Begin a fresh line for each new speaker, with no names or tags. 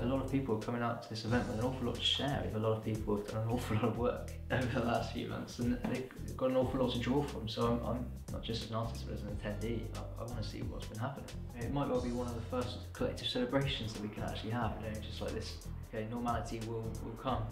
A lot of people are coming out to this event with an awful lot to share. A lot of people have done an awful lot of work over the last few months and they've got an awful lot to draw from. So I'm, I'm not just an artist but as an attendee, I, I want to see what's been happening. It might well be one of the first collective celebrations that we can actually have, you know, just like this, okay, normality will, will come.